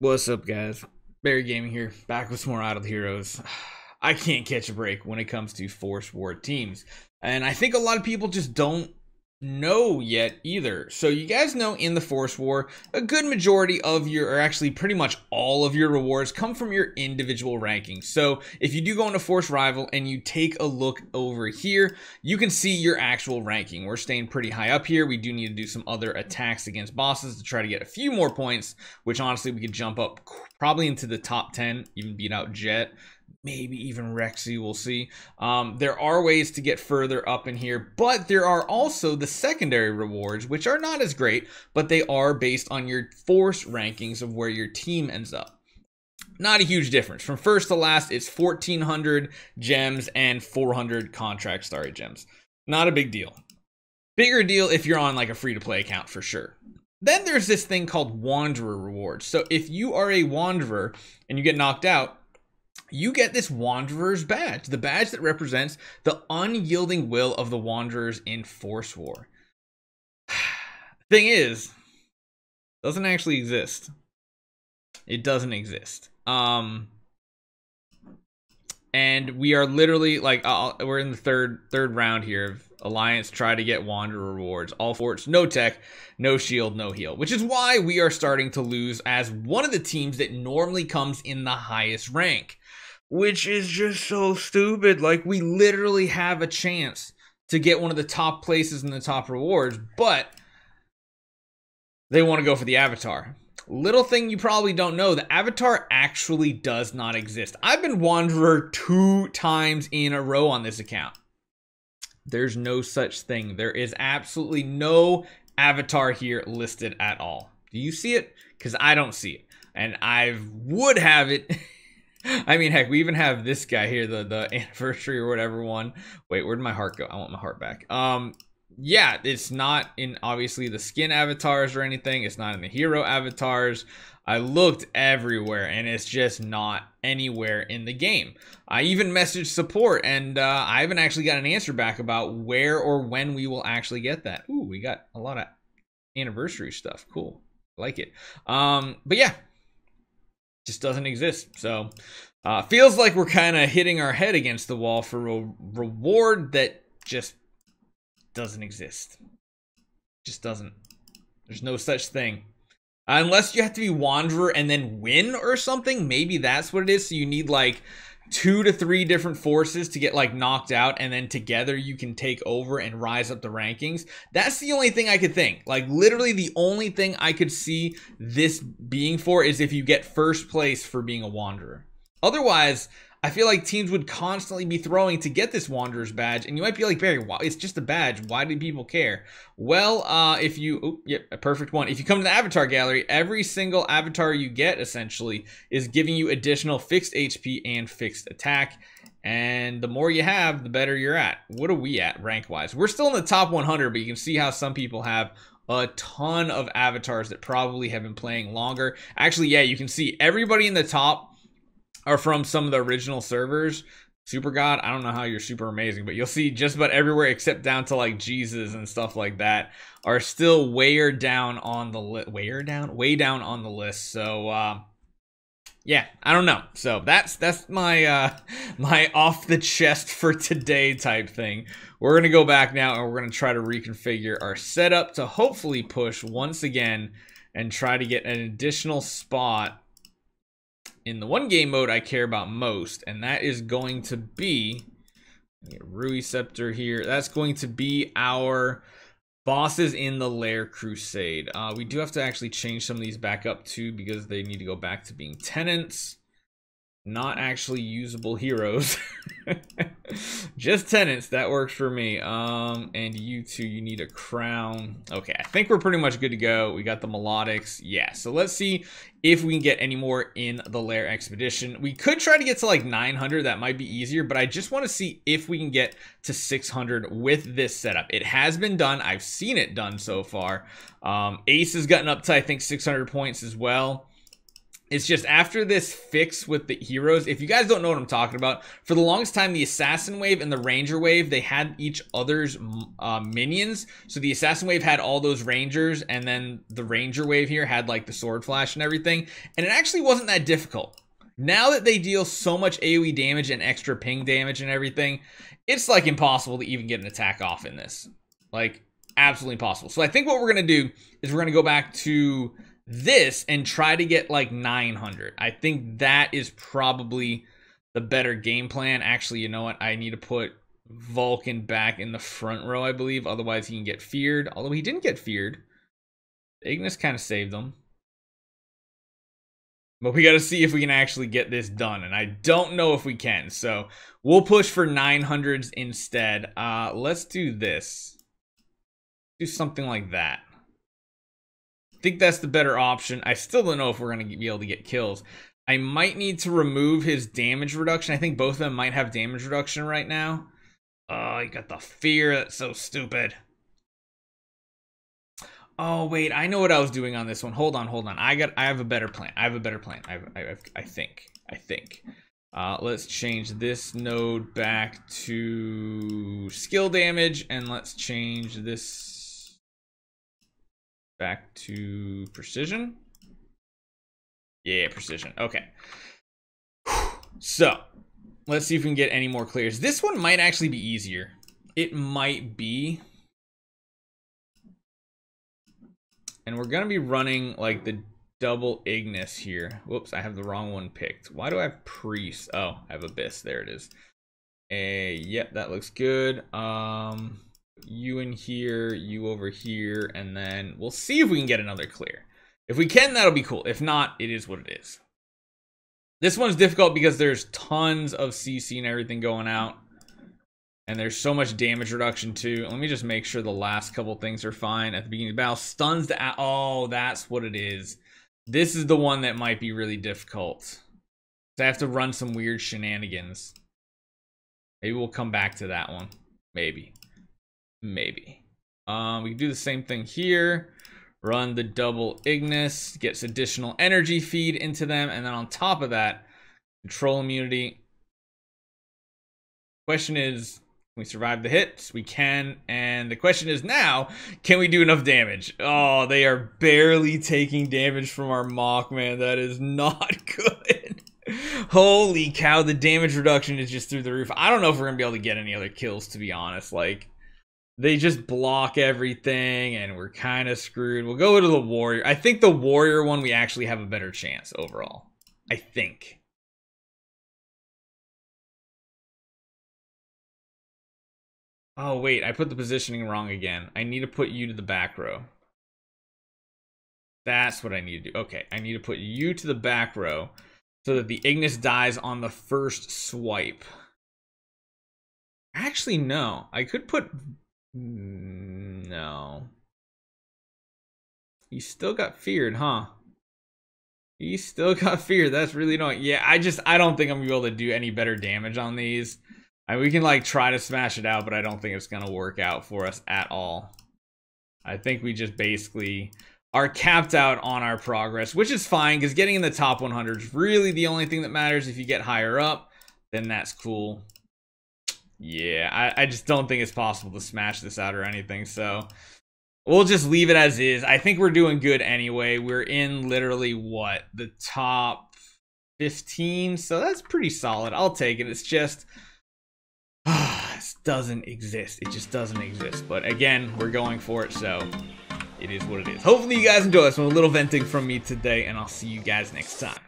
What's up, guys? Barry Gaming here, back with some more Idle Heroes. I can't catch a break when it comes to Force War teams. And I think a lot of people just don't know yet either. So you guys know in the Force War, a good majority of your, or actually pretty much all of your rewards come from your individual rankings. So if you do go into Force Rival and you take a look over here, you can see your actual ranking. We're staying pretty high up here. We do need to do some other attacks against bosses to try to get a few more points, which honestly we could jump up probably into the top 10, even beat out Jet maybe even Rexy, we'll see. Um, there are ways to get further up in here, but there are also the secondary rewards, which are not as great, but they are based on your force rankings of where your team ends up. Not a huge difference. From first to last, it's 1,400 gems and 400 contract starry gems. Not a big deal. Bigger deal if you're on like a free-to-play account for sure. Then there's this thing called Wanderer rewards. So if you are a Wanderer and you get knocked out, you get this Wanderer's badge, the badge that represents the unyielding will of the Wanderers in Force War. Thing is, doesn't actually exist. It doesn't exist. Um, and we are literally like uh, we're in the third third round here of Alliance try to get Wanderer rewards. All forts, no tech, no shield, no heal. Which is why we are starting to lose as one of the teams that normally comes in the highest rank which is just so stupid. Like, we literally have a chance to get one of the top places in the top rewards, but they want to go for the avatar. Little thing you probably don't know, the avatar actually does not exist. I've been Wanderer two times in a row on this account. There's no such thing. There is absolutely no avatar here listed at all. Do you see it? Because I don't see it. And I would have it I mean, heck, we even have this guy here, the the anniversary or whatever one. Wait, where'd my heart go? I want my heart back. Um, yeah, it's not in obviously the skin avatars or anything. It's not in the hero avatars. I looked everywhere and it's just not anywhere in the game. I even messaged support and uh, I haven't actually got an answer back about where or when we will actually get that. Ooh, we got a lot of anniversary stuff. Cool. like it. Um, but yeah, just doesn't exist. So uh, feels like we're kind of hitting our head against the wall for a reward that just doesn't exist. Just doesn't. There's no such thing. Unless you have to be Wanderer and then win or something. Maybe that's what it is. So you need like two to three different forces to get like knocked out and then together you can take over and rise up the rankings. That's the only thing i could think. Like literally the only thing i could see this being for is if you get first place for being a wanderer. Otherwise I feel like teams would constantly be throwing to get this Wanderer's badge, and you might be like, Barry, wow, it's just a badge. Why do people care? Well, uh, if you, oh, yep, a perfect one. If you come to the avatar gallery, every single avatar you get essentially is giving you additional fixed HP and fixed attack. And the more you have, the better you're at. What are we at rank wise? We're still in the top 100, but you can see how some people have a ton of avatars that probably have been playing longer. Actually, yeah, you can see everybody in the top are from some of the original servers. Super God, I don't know how you're super amazing, but you'll see just about everywhere except down to like Jesus and stuff like that are still way down on the list. Way down, way down on the list. So uh, yeah, I don't know. So that's that's my uh, my off the chest for today type thing. We're gonna go back now and we're gonna try to reconfigure our setup to hopefully push once again and try to get an additional spot in the one game mode I care about most, and that is going to be Rui Scepter here. That's going to be our bosses in the Lair Crusade. Uh, we do have to actually change some of these back up too because they need to go back to being tenants not actually usable heroes. Just tenants, that works for me. Um, and you two, you need a crown. Okay, I think we're pretty much good to go. We got the melodics. Yeah, so let's see if we can get any more in the Lair Expedition. We could try to get to like 900. That might be easier, but I just want to see if we can get to 600 with this setup. It has been done. I've seen it done so far. Um, Ace has gotten up to, I think, 600 points as well. It's just after this fix with the heroes, if you guys don't know what I'm talking about, for the longest time, the Assassin Wave and the Ranger Wave, they had each other's uh, minions. So the Assassin Wave had all those Rangers, and then the Ranger Wave here had like the Sword Flash and everything. And it actually wasn't that difficult. Now that they deal so much AoE damage and extra ping damage and everything, it's like impossible to even get an attack off in this. Like, absolutely impossible. So I think what we're going to do is we're going to go back to this and try to get like 900. I think that is probably the better game plan. Actually, you know what? I need to put Vulcan back in the front row, I believe. Otherwise, he can get feared. Although he didn't get feared. Ignis kind of saved them. But we got to see if we can actually get this done. And I don't know if we can. So we'll push for 900s instead. Uh, let's do this. Do something like that think that's the better option. I still don't know if we're going to be able to get kills. I might need to remove his damage reduction. I think both of them might have damage reduction right now. Oh, you got the fear. That's so stupid. Oh, wait. I know what I was doing on this one. Hold on, hold on. I got. I have a better plan. I have a better plan. I, I, I think. I think. Uh, let's change this node back to skill damage, and let's change this back to precision. Yeah, precision. Okay. So, let's see if we can get any more clears. This one might actually be easier. It might be. And we're going to be running like the double Ignis here. Whoops, I have the wrong one picked. Why do I have Priest? Oh, I have Abyss. There it is. Uh, yep, that looks good. Um, you in here, you over here, and then we'll see if we can get another clear. If we can, that'll be cool. If not, it is what it is. This one's difficult because there's tons of CC and everything going out. And there's so much damage reduction too. Let me just make sure the last couple things are fine. At the beginning of the battle, stuns the... Oh, that's what it is. This is the one that might be really difficult. So I have to run some weird shenanigans. Maybe we'll come back to that one. Maybe. Maybe. Um, we can do the same thing here. Run the double Ignis, gets additional energy feed into them, and then on top of that, control immunity. Question is, we survive the hits? We can. And the question is now, can we do enough damage? Oh, they are barely taking damage from our mock, man. That is not good. Holy cow, the damage reduction is just through the roof. I don't know if we're going to be able to get any other kills, to be honest. Like, they just block everything and we're kind of screwed. We'll go to the warrior. I think the warrior one we actually have a better chance overall. I think. Oh, wait, I put the positioning wrong again. I need to put you to the back row. That's what I need to do. Okay, I need to put you to the back row so that the Ignis dies on the first swipe. Actually, no. I could put Mm, no. He still got feared, huh? He still got feared. That's really annoying. Yeah, I just I don't think I'm gonna be able to do any better damage on these. I we can like try to smash it out, but I don't think it's gonna work out for us at all. I think we just basically are capped out on our progress, which is fine because getting in the top 100 is really the only thing that matters. If you get higher up, then that's cool. Yeah, I, I just don't think it's possible to smash this out or anything, so we'll just leave it as is. I think we're doing good anyway. We're in literally what? The top 15, so that's pretty solid. I'll take it. It's just this doesn't exist. It just doesn't exist. But again, we're going for it, so it is what it is. Hopefully you guys enjoy this one. A little venting from me today, and I'll see you guys next time.